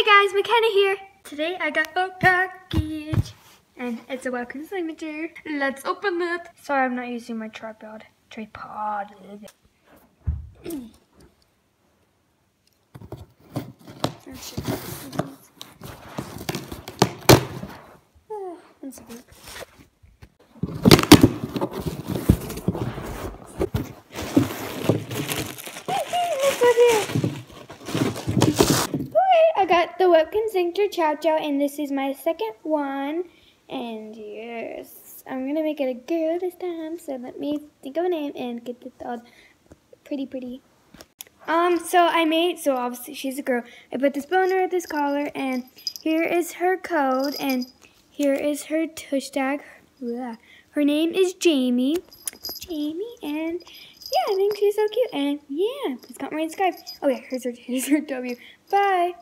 Hey guys, McKenna here. Today I got a package and it's a Webkinz signature. Let's open it. Sorry, I'm not using my tripod. Tripod. One second. I got the Webkinz Signature Chow Chow, and this is my second one. And yes, I'm gonna make it a girl this time. So let me think of a name and get this all pretty, pretty. Um, so I made, so obviously she's a girl. I put this boner at this collar, and here is her code, and here is her tush tag. Her name is Jamie. Jamie, and yeah, I think she's so cute. And yeah, please comment, rate, subscribe. Yeah, here's her, here's her W. Bye.